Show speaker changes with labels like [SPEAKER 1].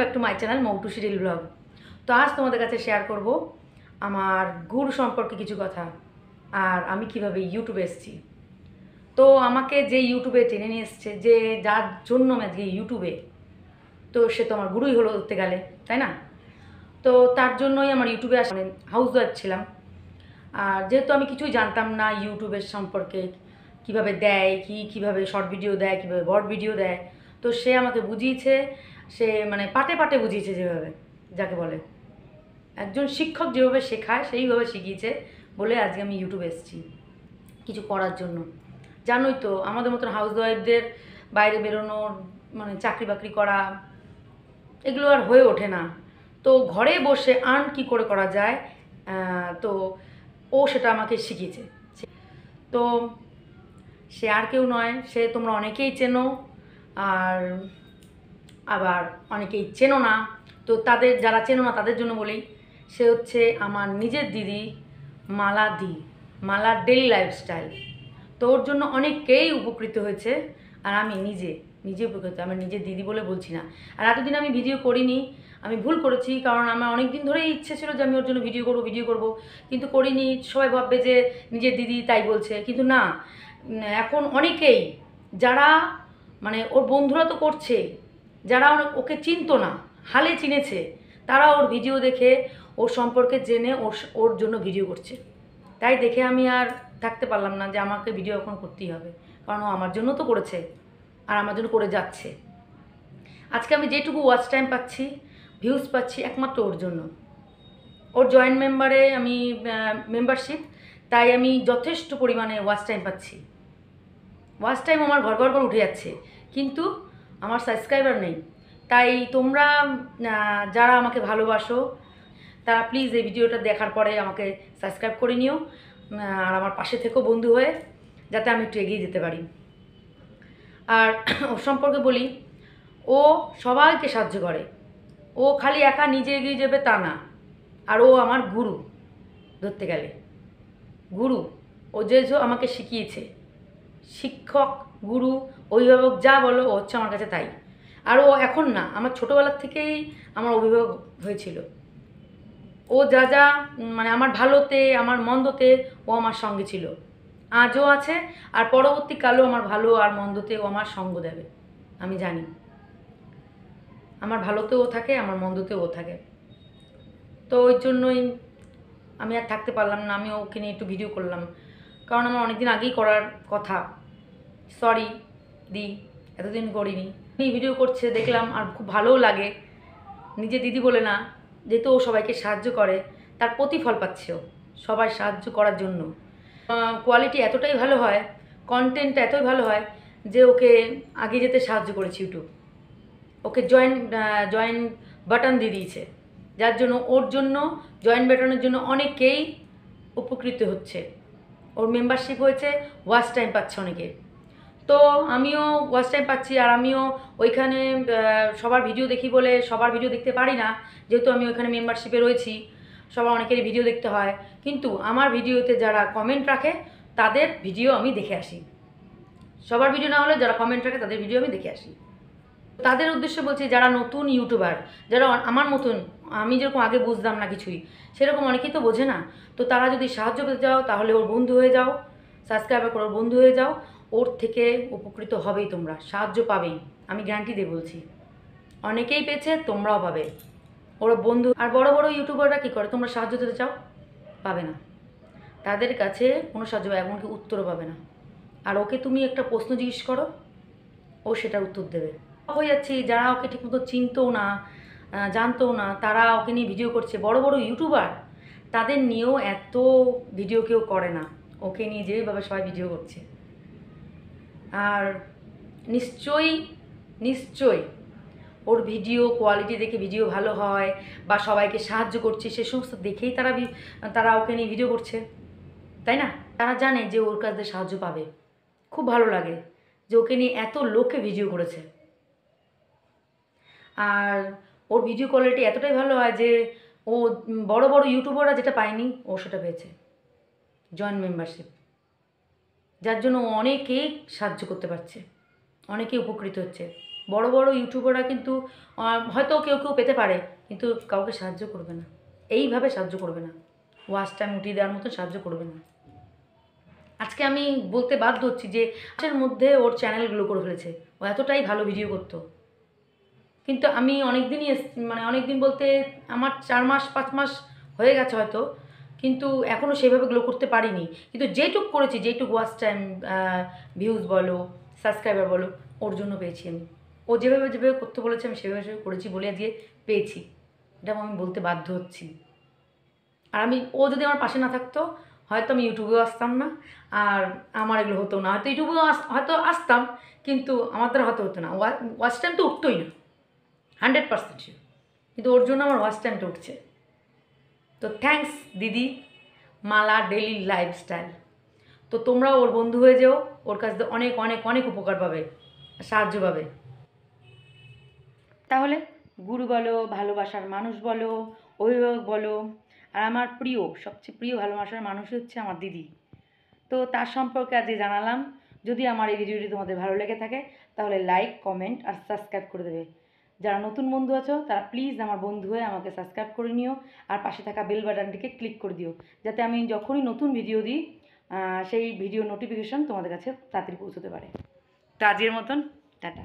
[SPEAKER 1] Back to my channel মৌটু সিরিল vlog তো আজ তোমাদের কাছে শেয়ার করব আমার গুরু সম্পর্কে কিছু কথা আর আমি কীভাবে ইউটিউবে এসেছি। তো আমাকে যে ইউটিউবে টেনে নিয়ে এসছে, যে যার জন্য আমি আজকে ইউটিউবে তো সে তো আমার গুরুই হলো ধরতে গেলে, তাই না? তো তার জন্যই আমার ইউটিউবে আসলে হাউস ওয়াইফ ছিলাম। আর যেহেতু আমি কিছুই জানতাম না ইউটিউবের সম্পর্কে, কীভাবে দেয়, কি, কীভাবে শর্ট ভিডিও দেয়, কীভাবে বড় ভিডিও দেয়, তো সে আমাকে বুঝিয়েছে সে মানে পাটে পাটে বুঝিয়েছে যেভাবে, যাকে বলে। একজন শিক্ষক যেভাবে শেখায়, সেইভাবে শিখিয়েছে বলে আজকে আমি ইউটিউবে এসেছি কিছু করার জন্য। জানোই তো, আমাদের মতন হাউস ওয়াইফদের বাইরে বেরোনোর মানে চাকরি বাকরি করা, এগুলো আর হয়ে ওঠে না। তো ঘরে বসে আর্ন কি করে করা যায় তো ও সেটা আমাকে শিখিয়েছে। তো সে আর কেউ নয়, সে তোমরা অনেকেই চেনো, আর আবার অনেকেই চেনো না। তো তাদের, যারা চেনো না, তাদের জন্য বলি, সে হচ্ছে আমার নিজের দিদি মালা দি, মালার ডেলি লাইফস্টাইল তো ওর জন্য অনেকেই উপকৃত হয়েছে, আর আমি নিজে নিজে উপকৃত, আমার নিজের দিদি বলে বলছি না। আর এতদিন আমি ভিডিও করিনি, আমি ভুল করেছি, কারণ আমার অনেক দিন ধরেই ইচ্ছে ছিল যে আমি ওর জন্য ভিডিও করব, ভিডিও করব। কিন্তু করিনি, সবাই ভাববে যে নিজের দিদি তাই বলছে। কিন্তু না এখন অনেকেই, যারা মানে ওর বন্ধুরা তো করছে যারা ওকে চিনতো না, হালে চিনেছে, তারা ওর ভিডিও দেখে, ওর সম্পর্কে জেনে ওর ওর জন্য ভিডিও করছে। তাই দেখে আমি আর থাকতে পারলাম না যে আমাকে ভিডিও এখন করতেই হবে। কারণ ও আমার জন্য তো করেছে, আর আমার জন্য করে যাচ্ছে। আজকে আমি যেটুকু ওয়াচ টাইম পাচ্ছি ভিউজ পাচ্ছি একমাত্র ওর জন্য। ওর জয়েন্ট মেম্বারে আমি মেম্বারশিপ তাই আমি যথেষ্ট পরিমাণে ওয়াচ টাইম পাচ্ছি। ওয়াচ টাইম আমার ঘর ঘর করে উঠে যাচ্ছে। কিন্তু আমার সাবস্ক্রাইবার নেই। তাই তোমরা যারা আমাকে ভালোবাসো, তারা প্লিজ এই ভিডিওটা দেখার পরে আমাকে সাবস্ক্রাইব করে নিও আর আমার পাশে থেকেও বন্ধু হয়ে, যাতে আমি একটু এগিয়ে যেতে পারি। আর ওর সম্পর্কে বলি, ও সবাইকে সাহায্য করে। ও খালি একা নিজে এগিয়ে যাবে তা না। আর ও আমার গুরু ধরতে গেলে। গুরু, ও যে আমাকে শিখিয়েছে। শিক্ষক, গুরু, অভিভাবক, যা বলো, ও হচ্ছে আমার কাছে তাই। আর ও এখন না, আমার ছোটোবেলার থেকেই আমার অভিভাবক হয়েছিল। ও যা যা মানে আমার ভালোতে, আমার মন্দতে ও আমার সঙ্গে ছিল। আজও আছে, আর পরবর্তীকালেও আমার ভালো আর মন্দতে ও আমার সঙ্গ দেবে, আমি জানি। আমার ভালোতেও থাকে, আমার মন্দতেও ও থাকে। তো ওই জন্যই আমি আর থাকতে পারলাম না, আমি ওকে নিয়ে একটু ভিডিও করলাম। কারণ আমার অনেকদিন আগেই করার কথা। সরি দি, এতদিন করিনি। ভিডিও করছে, দেখলাম, আর খুব ভালোও লাগে। নিজে দিদি বলে না যেহেতু ও সবাইকে সাহায্য করে, তার প্রতিফল পাচ্ছে ও, সবাই সাহায্য করার জন্য। কোয়ালিটি এতটাই ভালো হয় কন্টেন্ট এতই ভালো হয়, যে ওকে আগে যেতে সাহায্য করেছে ইউটিউব ওকে জয়েন জয়েন বাটন দিয়ে দিয়েছে। যার জন্য, ওর জন্য জয়েন বাটনের জন্য অনেকেই উপকৃত হচ্ছে। ওর মেম্বারশিপ হয়েছে ওয়াচ টাইম পাচ্ছে অনেকে। তো আমিও ওয়াচ টাইম পাচ্ছি, আর আমিও ওইখানে সবার ভিডিও দেখি বলে সবার ভিডিও দেখতে পারি না, যেহেতু আমি ওইখানে মেম্বারশিপে রয়েছি, সবার অনেকেরই ভিডিও দেখতে হয়। কিন্তু আমার ভিডিওতে যারা কমেন্ট রাখে, তাদের ভিডিও আমি দেখে আসি। সবার ভিডিও না হলে যারা কমেন্ট রাখে, তাদের ভিডিও আমি দেখে আসি। তাদের উদ্দেশ্যে বলছি, যারা নতুন ইউটিউবার যারা আমার মতন, আমি যেরকম আগে বুঝতাম না কিছুই, সেরকম অনেকেই তো বোঝে না। তো তারা যদি সাহায্য পেতে যাও তাহলে ওর বন্ধু হয়ে যাও সাবস্ক্রাইবার করে ওর বন্ধু হয়ে যাও, ওর থেকে উপকৃত হবেই তোমরা, সাহায্য পাবেই, আমি গ্যারান্টি দিয়ে বলছি। অনেকেই পেয়েছে, তোমরাও পাবে। ওর বন্ধু, আর বড় বড় ইউটিউবাররা কী করে? তোমরা সাহায্য দিতে চাও? পাবে না। তাদের কাছে কোনো সাহায্য এমনকি উত্তরও পাবে না। আর ওকে তুমি একটা প্রশ্ন জিজ্ঞেস করো, ও সেটার উত্তর দেবে। হয়ে যাচ্ছি যারা ওকে ঠিকমতো চিনতও না আহ, জানতও না তারা ওকে নিয়ে ভিডিও করছে। বড় বড় ইউটিউবার তাদের নিয়েও এত ভিডিও কেউ করে না। ওকে নিয়ে যেভাবে সবাই ভিডিও করছে। আর নিশ্চয়ই নিশ্চয়ই ওর ভিডিও কোয়ালিটি দেখে ভিডিও ভালো হয় বা সবাইকে সাহায্য করছে সে সমস্ত দেখেই তারা তারা ওকে নিয়ে ভিডিও করছে। তাই না? তারা জানে যে ওর কাছ সাহায্য পাবে। খুব ভালো লাগে যে ওকে নিয়ে এত লোকে ভিডিও করেছে। আর ওর ভিডিও কোয়ালিটি এতটাই ভালো হয় যে ও বড় বড় ইউটিউবাররা যেটা পায়নি, ও সেটা পেয়েছে। জয়েন্ট মেম্বারশিপ যার জন্য অনেকেই সাহায্য করতে পারছে। অনেকেই উপকৃত হচ্ছে। বড় বড় ইউটিউবাররা কিন্তু হয়তো কেউ কেউ পেতে পারে, কিন্তু কাউকে সাহায্য করবে না। এইভাবে সাহায্য করবে না। ওয়াচ টাইম উঠিয়ে দেওয়ার মতো সাহায্য করবে না। আজকে আমি বলতে বাধ্য হচ্ছি যে মাসের মধ্যে ওর চ্যানেলগুলো করে ফেলেছে। ও এতটাই ভালো ভিডিও করতো। কিন্তু আমি অনেক দিনই মানে অনেক দিন বলতে আমার চার মাস, পাঁচ মাস হয়ে গেছে হয়তো, কিন্তু এখনও সেভাবে গ্লো করতে পারিনি। কিন্তু যেটুক করেছি, যেটুক ওয়াচ টাইম ভিউজ বলো সাবস্ক্রাইবার বলো, ওর জন্য পেয়েছি আমি। ও যেভাবে যেভাবে করতে বলেছে, আমি সেভাবে সেভাবে করেছি বলে দিয়ে পেয়েছি। এটা আমি বলতে বাধ্য হচ্ছি। আর আমি, ও যদি আমার পাশে না থাকতো, হয়তো আমি ইউটিউবেও আসতাম না, আর আমার এগুলো হতো না। হয়তো ইউটিউবেও হয়তো আসতাম, কিন্তু আমার দ্বারা হয়তো হতো না। ওয়াচ টাইম তো উঠতোই না। হান্ড্রেড পার্সেন্ট কিন্তু ওর জন্য আমার ওয়াচ টাইমটা উঠছে। তো থ্যাঙ্কস দিদি, মালা ডেলি লাইফস্টাইল তো তোমরা ওর বন্ধু হয়ে যেও, ওর কাছ থেকে অনেক অনেক অনেক উপকার পাবে, সাহায্য পাবে। তাহলে গুরু বলো, ভালোবাসার মানুষ বলো, অভিভাবক বলো, আর আমার প্রিয়, সবচেয়ে প্রিয় ভালোবাসার মানুষ হচ্ছে আমার দিদি। তো তার সম্পর্কে আজকে জানালাম। যদি আমার এই ভিডিওটি তোমাদের ভালো লেগে থাকে, তাহলে লাইক কমেন্ট আর সাবস্ক্রাইব করে দেবে। যারা নতুন বন্ধু আছো, তারা প্লিজ আমার বন্ধু হয়ে আমাকে সাবস্ক্রাইব করে নিও আর পাশে থাকা বেল বাটনটিকে ক্লিক করে দিও, যাতে আমি যখনই নতুন ভিডিও দিই সেই ভিডিও নোটিফিকেশন তোমাদের কাছে তাড়াতাড়ি পৌঁছতে পারে। তো আজকের মতন, টাটা।